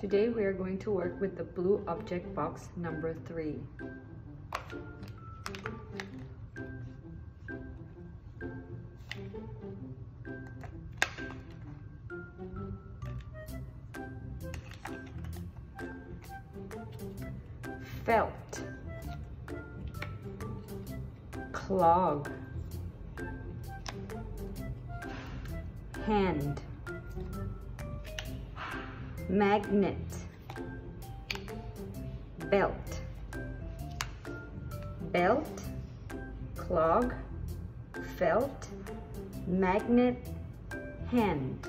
Today we are going to work with the blue object box number three. Felt. Clog. Hand magnet belt. Belt clog felt magnet hand